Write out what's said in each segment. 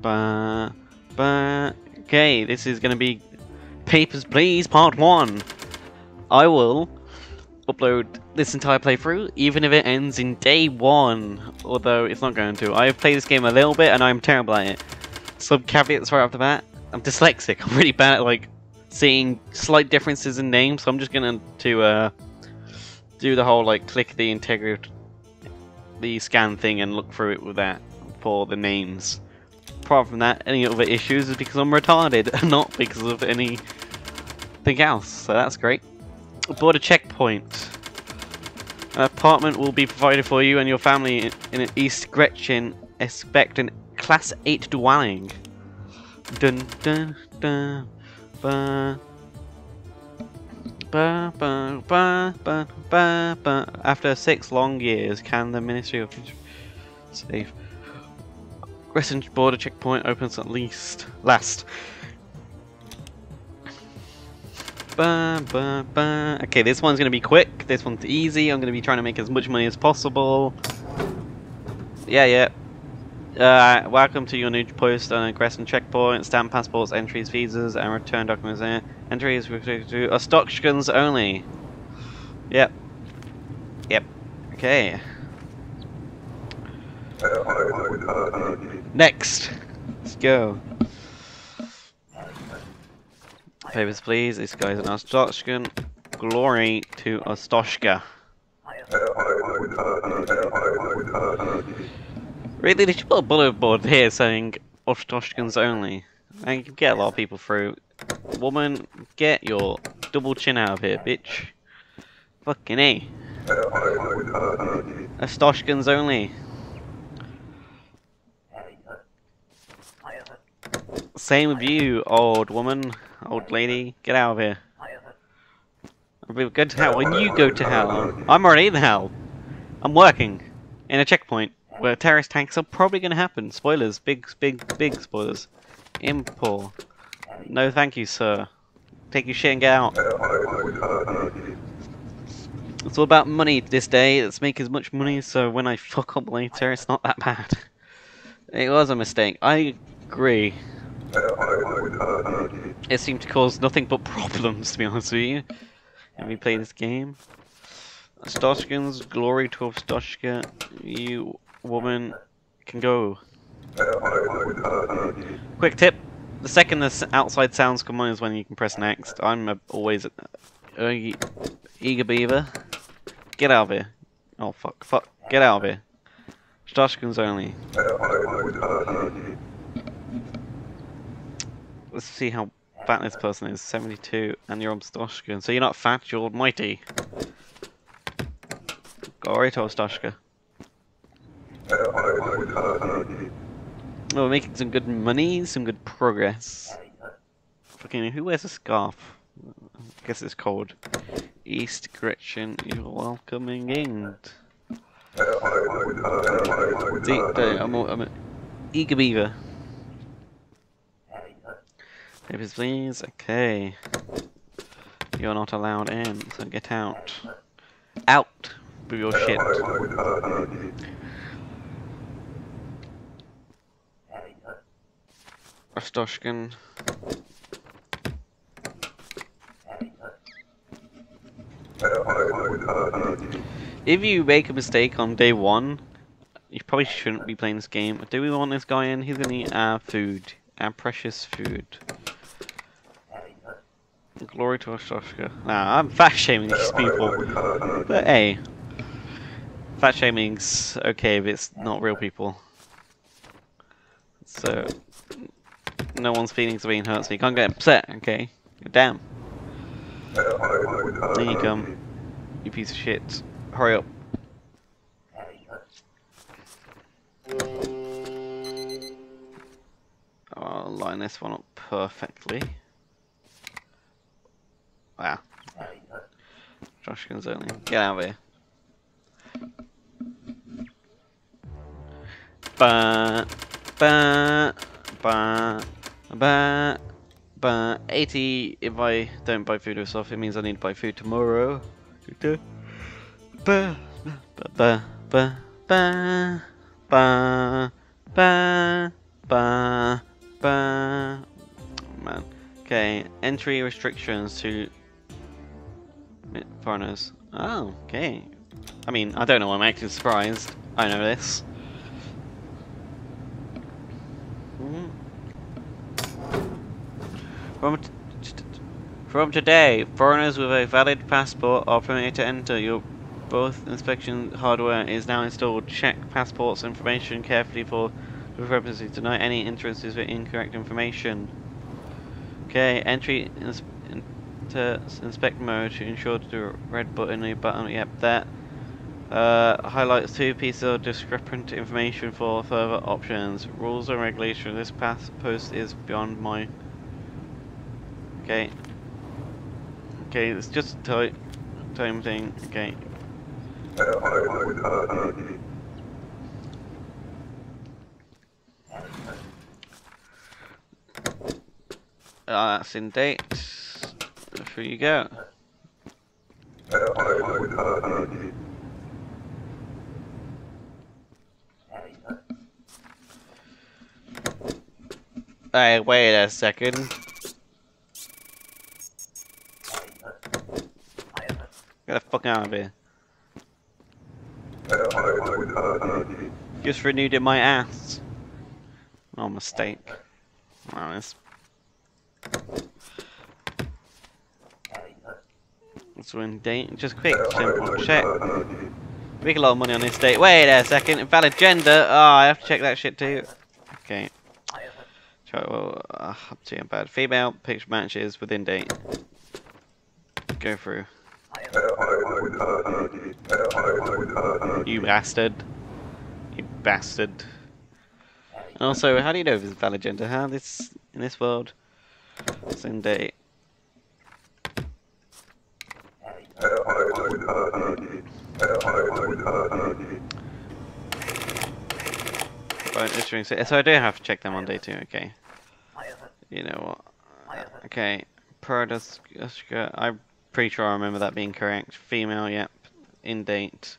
Ba, ba. Okay, this is gonna be Papers, Please Part 1. I will upload this entire playthrough, even if it ends in day one, although it's not going to. I've played this game a little bit and I'm terrible at it. Some caveats right off the bat. I'm dyslexic. I'm really bad at like seeing slight differences in names, so I'm just gonna to uh, do the whole like click the integrity, the scan thing and look through it with that for the names. Apart from that, any other issues is because I'm retarded, not because of anything else. So that's great. Aboard a checkpoint. An apartment will be provided for you and your family in, East Grestin. Expect an Class 8 dwelling. Dun dun dun. Ba. Ba, ba, ba, ba, ba, ba. After six long years, can the Ministry of Safe Grestin border checkpoint opens at least last. Okay, this one's gonna be quick. This one's easy. I'm gonna be trying to make as much money as possible. Yeah, yeah. Uh, welcome to your new post on Grestin checkpoint. Stamp passports, entries, visas, and return documents. Uh, entries are stock guns only. Yep. Yep. Okay. Next. Let's go. Favors, please. This guy's an Arstotzkan. Glory to Arstotzka. Really, did you put a bullet board here saying Arstotzkans only? And you get a lot of people through. Woman, get your double chin out of here, bitch. Fucking A. Arstotzkans only. Same with you, old woman, old lady. Get out of here. We'll go to hell when you go to hell. I'm already in hell. I'm working in a checkpoint where terrorist tanks are probably going to happen. Spoilers, big, big, big spoilers. Impor. No, thank you, sir. Take your shit and get out. It's all about money this day. Let's make as much money so when I fuck up later, it's not that bad. It was a mistake. I agree. It seemed to cause nothing but problems, to be honest with you. When we play this game. Stoshkins, glory to Stoshka, you woman can go. Quick tip, the second the outside sounds come on is when you can press next. I'm uh, always eager beaver. Get out of here. Oh fuck, fuck, get out of here. Stoshkins only. Let's see how fat this person is. 72, and you're Stoshka. So you're not fat, you're mighty. Glory to Stoshka. Oh, we're making some good money, some good progress. Fucking, who wears a scarf? I guess it's cold. East Grestin, you're welcoming England. See, uh, I'm, I'm an eager beaver. Papers, please. Okay. You're not allowed in, so get out. Out with your shit. Rostoshkin. If you make a mistake on day one, you probably shouldn't be playing this game. Do we want this guy in? He's gonna eat our food. Our precious food. Glory to Arstotzka. Nah, I'm fat shaming these people. But hey, fat shaming's okay if it's not real people. So, no one's feelings are being hurt, so you can't get upset, okay? Damn. There you come. You piece of shit. Hurry up. I'll line this one up perfectly. Wow. Josh only. Get out of here. Ba ba ba ba ba 80 if I don't buy food stuff, it means I need to buy food tomorrow. Ba ba ba ba ba ba ba Ba, ba. Oh, man. Okay, entry restrictions to foreigners. Oh, okay. I mean, I don't know. I'm actually surprised. I know this. Mhm. From from today, foreigners with a valid passport are permitted to enter. Your both inspection hardware is now installed. Check passports information carefully for to deny any entrances with incorrect information. Okay, entry ins- into inspect mode to ensure the red button, button, yep, that. Uh, highlights two pieces of discrepant information for further options. Rules and regulations. This pass post is beyond my. Okay. Okay, it's just a time, time thing. Okay. Uh, that's in date. Here you go. Hey, wait a second. Get the fuck out of here. Just renewed in my ass. No mistake. Wow, this. It's in date. Just quick, simple check. Make a lot of money on this date. Wait a second. Invalid gender. Oh, I have to check that shit too. Okay. Try, well, uh, up to bad. Female, picture matches within date. Go through. You bastard. You bastard. And also, how do you know if it's valid gender? How this in this world? In date. So so I do have to check them on day two. Okay. You know what? Okay. Paradise. I'm pretty sure I remember that being correct. Female. Yep. In date.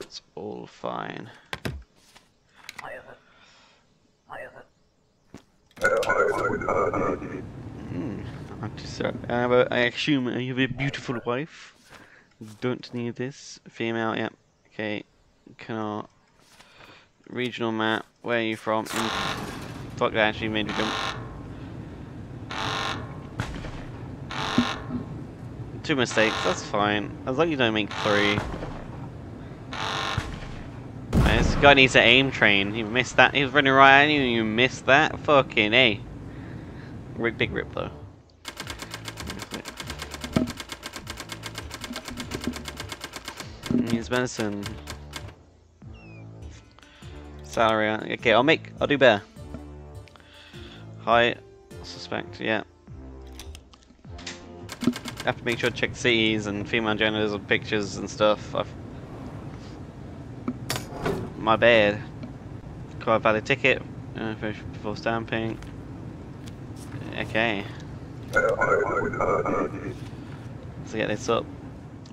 It's all fine. Hmm. I just, uh, I assume you have a beautiful wife. Don't need this. Female, yep. Okay. Cannot. Regional map. Where are you from? In, fuck, that actually made me jump. Two mistakes, that's fine. As long as you don't make three. This guy needs to aim train. He missed that. He was running right at you and you missed that. Fucking A. Big rip though. Needs medicine. Salary. uh, Okay, I'll make. I'll do better. High suspect. Yeah. Have to make sure to check cities and female genders and pictures and stuff. I've... My bad. Quite valid ticket uh, for- before stamping. Okay. Let's get this up.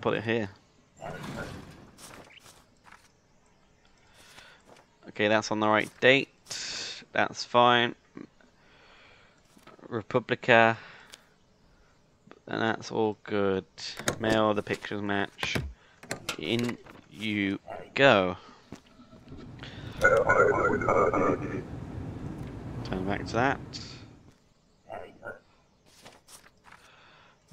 Put it here. Okay, that's on the right date. That's fine. Republica. And that's all good. Mail the pictures match. In you go. Turn back to that.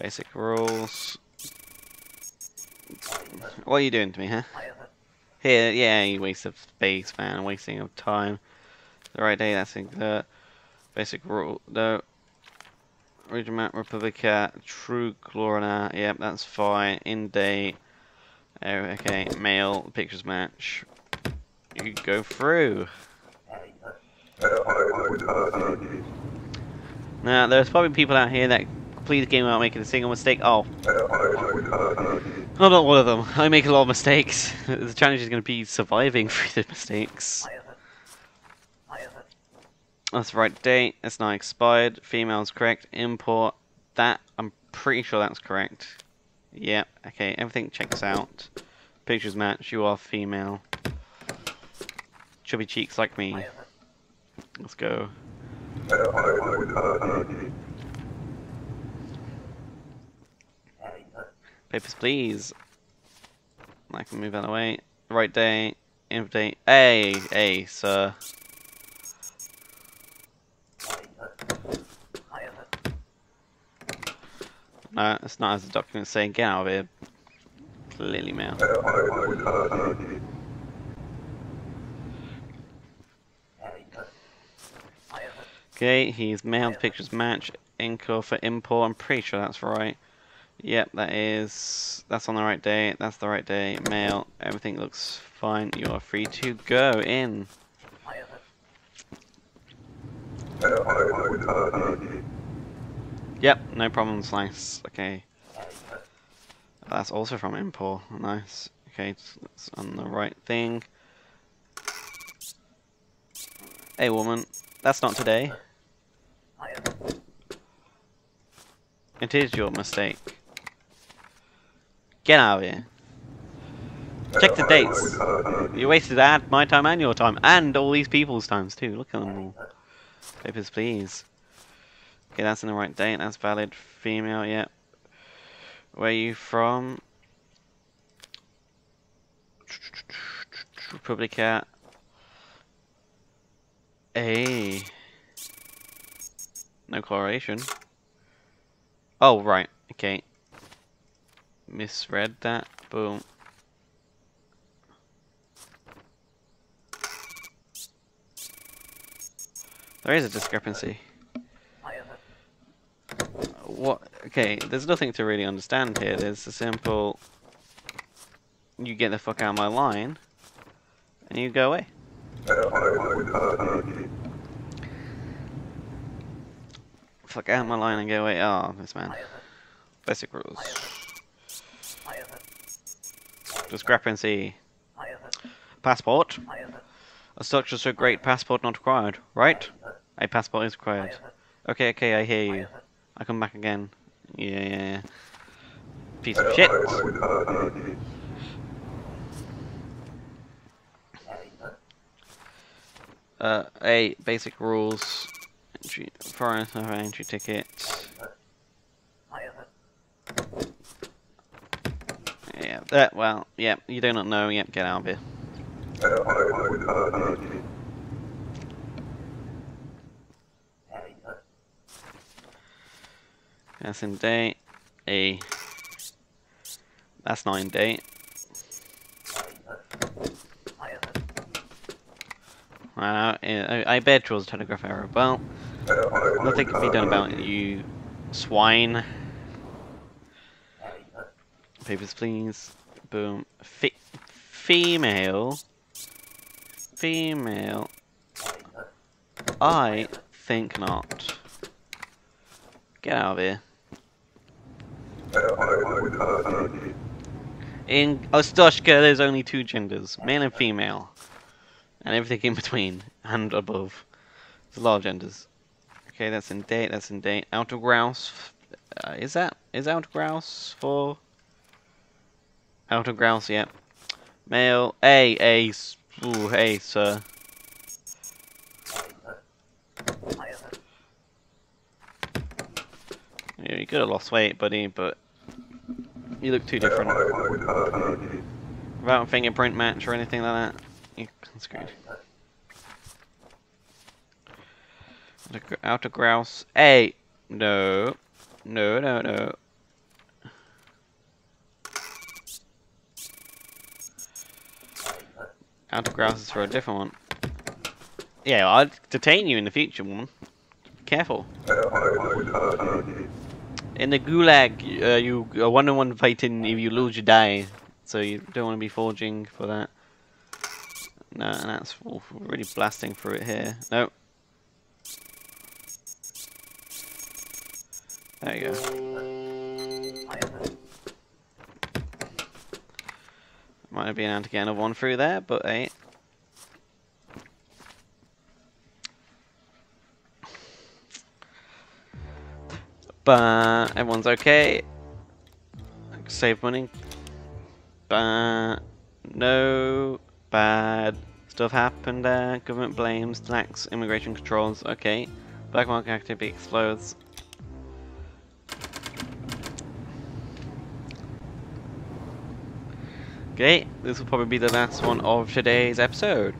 Basic rules. What are you doing to me, huh? Here, yeah, you waste of space, man, wasting of time. The right day, that's the basic rule. Region map, Republica, True Glorian, yep, that's fine. In date. Oh, okay, mail, pictures match. You go through. Now, there's probably people out here that the game without making a single mistake. Oh, I'm not one of them. I make a lot of mistakes. the challenge is going to be surviving through the mistakes. That's the right date. It's not expired. Female's correct. Import. That, I'm pretty sure that's correct. Yep. Okay, everything checks out. Pictures match. You are female. Chubby cheeks like me. Let's go. Papers, please. I can move out of the way. Right day. Invitate. Hey, hey, sir. No, it's not as the document saying get out of here. Clearly mail. Okay, he's mailed pictures match. Inco for import. I'm pretty sure that's right. Yep, that is. That's on the right day. That's the right day. Mail. Everything looks fine. You are free to go in. Yep, no problems. Nice. Okay. That's also from import. Nice. Okay, it's on the right thing. Hey, woman. That's not today. It is your mistake. Get out of here. Check the dates. You wasted ad, my time and your time, and all these people's times too. Look at them all. Papers, please. Okay, that's in the right date. That's valid. Female, yep. Where you from? Republicat. A. No correlation. Oh, right. Okay. Misread that. Boom. There is a discrepancy. What? Okay, there's nothing to really understand here. There's a simple... You get the fuck out of my line, and you go away. Fuck out of my line and go away. Oh, this man. Basic rules. Discrepancy. Passport. A structure so great, passport not required. Right? A passport is required. Okay, okay, I hear you. I come back again. Yeah, yeah. Piece of shit. Uh, A, basic rules. Entry, foreign entry ticket. That, well, yeah, you do not know, yep, get out of here. That's in date. A. That's not in date. I, I bet was a telegraph error. Well, nothing can be done about it, you swine. Papers, please. Boom. Fe female. Female. I think not. Get out of here. In Arstotzka, there's only two genders, male and female. And everything in between and above. There's a lot of genders. Okay, that's in date, that's in date. Outer grouse. Uh, is that, is outer grouse for... Outer grouse, yep. Male, A, A, ooh, hey, sir. Yeah, you could have lost weight, buddy, but you look too different. Without a fingerprint match or anything like that, you're screwed. Outer grouse. A, No. No, no, no. Outer grouse is for a different one. Yeah, I'd detain you in the future, woman. Careful. In the gulag, uh, you are one on one fighting. If you lose, you die. So you don't want to be forging for that. No, and that's oh, really blasting through it here. No. There you go. Might have been able to get another one through there, but hey. But everyone's okay. Save money. But no bad Stuff happened there. Government blames, lax immigration controls. Okay. Black market activity explodes. Okay, this will probably be the last one of today's episode.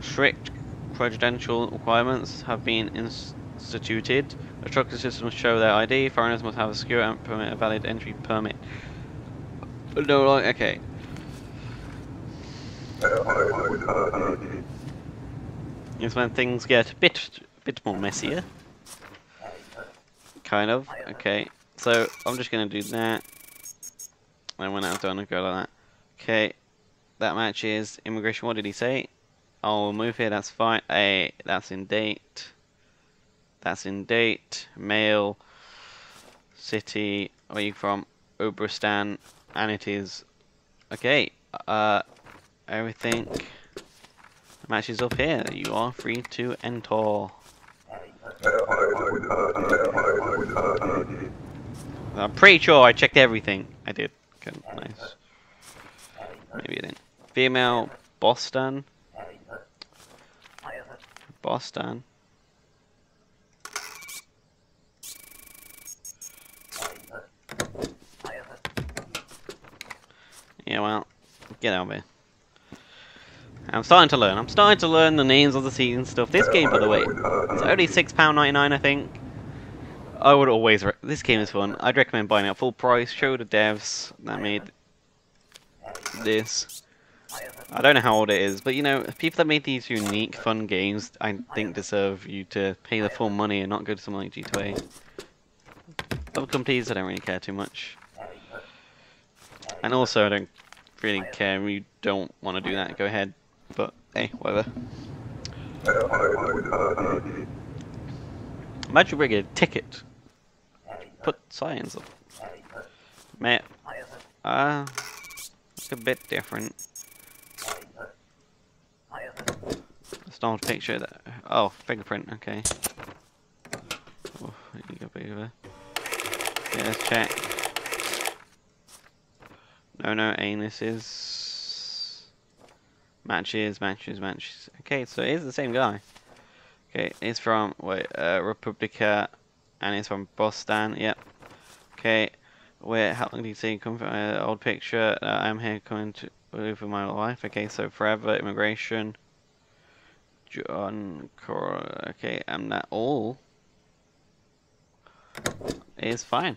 Strict credential requirements have been instituted. A trucker system must show their ID. Foreigners must have a secure and permit, a valid entry permit. No, like, okay. It's when things get a bit, bit more messier. Kind of. Okay. So I'm just gonna do that. And when I've done, I go like that. Okay. That matches immigration. What did he say? I'll move here. That's fine. Hey, that's in date. That's in date. Mail. City. Where are you from? Obristan. And it is. Okay. Uh, everything matches up here. You are free to enter. I'm pretty sure I checked everything. I did. Okay, nice. Maybe didn't. Female Bostan. Bostan. Yeah, well, get out of here. I'm starting to learn. I'm starting to learn the names of the season stuff. This game, by the way, it's only £6.99, I think. I would always... this game is fun. I'd recommend buying it at full price. Show the devs that made this. I don't know how old it is, but you know, people that made these unique, fun games, I think deserve you to pay the full money and not go to something like G2A. Other companies, I don't really care too much. And also, I don't really care you don't want to do that, go ahead. But, hey, whatever. Imagine bring a ticket. Put signs up. Mate. Uh, it's a bit different. Start picture that. Oh, fingerprint. Okay. Oh, you go bigger. Yeah, let's check. No, no, anuses. Matches, matches, matches. Okay, so it is the same guy. Okay, he's from wait, uh, Republica, and he's from Bostan. Yep. Okay, where? How long do you you come from? Old picture. Uh, I'm here coming to live with my life. Okay, so forever immigration. John Cor okay, I'm not all It's fine.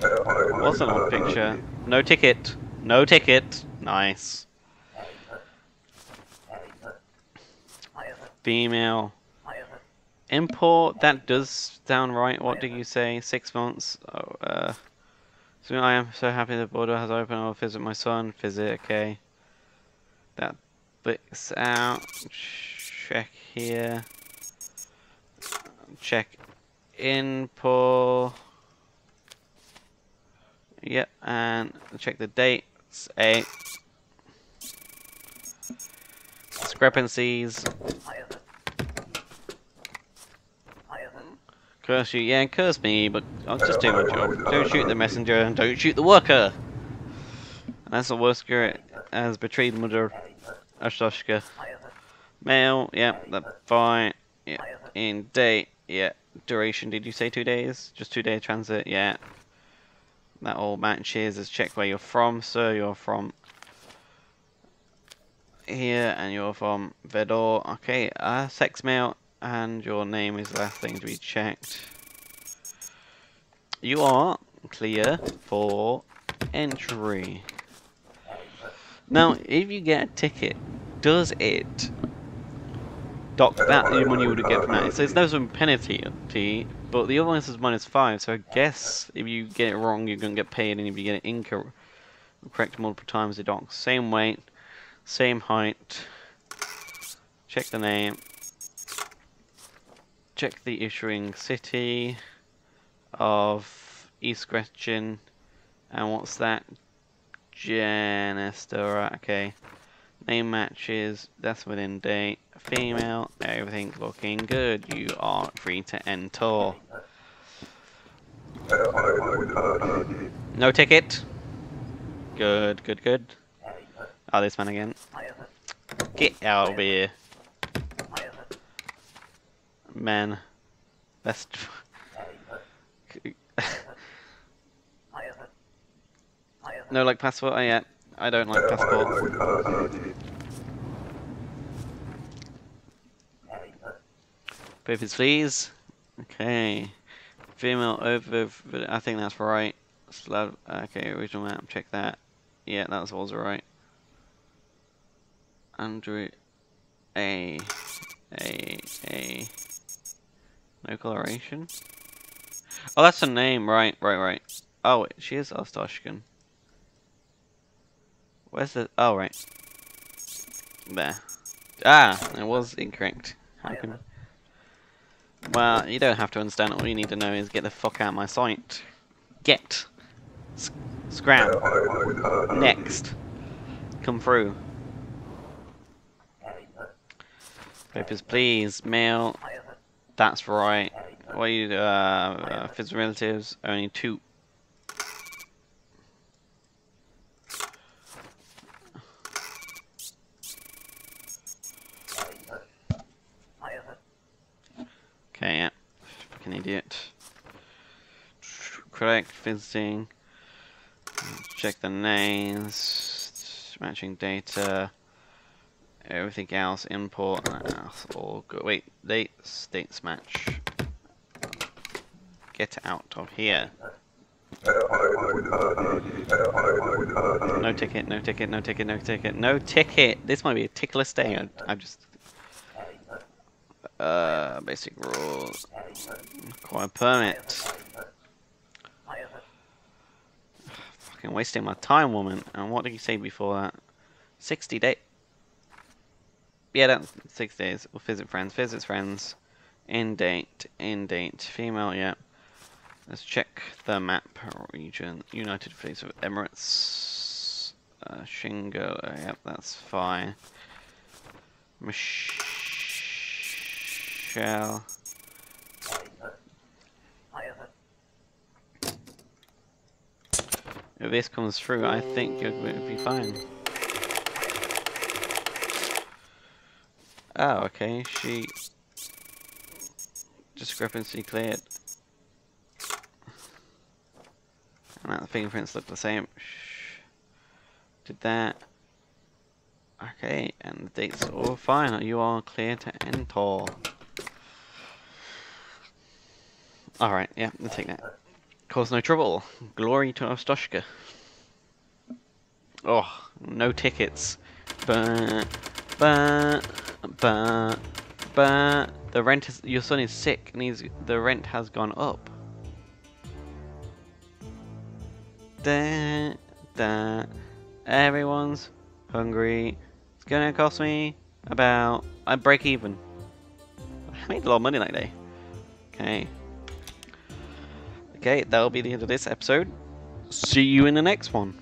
What's an old picture? No ticket. No ticket. Nice. Female. Import, that does sound right. What did you say? Six months? Oh, uh, so I am so happy the border has opened. I'll visit my son. Visit, okay. That bits out. Check here. Check input. Yep, and check the dates. A discrepancies. Curse you, yeah, curse me, but I'll just do my job. Don't shoot the messenger and don't shoot the worker! And that's the worker has betrayed Mother Arstotzka. Mail, yeah, that's fine. Yeah, in date, yeah. Duration, did you say two days? Just two day transit, yeah. That all matches. Let's check where you're from, sir. You're from here, and you're from Vedor. Okay, uh, sex male, and your name is the last thing to be checked. You are clear for entry. Now, if you get a ticket, does it dock that the money you would get from that? So it's no penalty, but the other one is minus five. So I guess if you get it wrong, you're gonna get paid, and if you get it incorrect multiple times, it docks. Same weight, same height. Check the name check the issuing city of East Grestin. And what's that? Janister, okay. Name matches, that's within date. Female, everything looking good. You are free to enter. No ticket. Good, good, good. Oh, this man again. Get out of here. Man. That's... no, like passport? Oh, yeah. I don't like passport. Papers, please. Okay. Female over... I think that's right. Okay, original map. Check that. Yeah, that was right. Andrew... A... A... A... No coloration? Oh, that's a name. Right, right, right. Oh, wait, she is Arstotzkan. Where's the... Oh, right. There. Ah, it was incorrect. How can... Well, you don't have to understand. All you need to know is get the fuck out of my sight. Get. S scram. Next. Come through. Papers, please. Mail. That's right. You, uh, uh physical relatives? Only two. Okay, yeah. Fucking idiot. Correct, visiting. Check the names. Matching data. Everything else, import, that's all good. Wait, dates, dates match. Get out of here. No ticket, no ticket, no ticket, no ticket, no ticket! This might be a tickless day. I'm just... Uh, basic rules. Acquire permit. Fucking wasting my time, woman. And what did you say before that? 60 days. Yeah, that's six days. We'll visit friends. Visit friends. End date. End date. Female, yeah. Let's check the map region. United States of Emirates. Uh, Shingo. Uh, yep, that's fine. Michelle. If this comes through, I think it would be fine. Oh, okay, she... Discrepancy cleared. And that the fingerprints look the same. Did that. Okay, and the dates are all fine. You are clear to enter. Alright, yeah, let's take that. Cause no trouble. Glory to Arstotzka. Oh, no tickets. But, but, but, but, the rent is, your son is sick and he's, the rent has gone up. Da, da, everyone's hungry. It's gonna cost me about, I break even. I made a lot of money that day. Okay. Okay, that'll be the end of this episode. See you in the next one.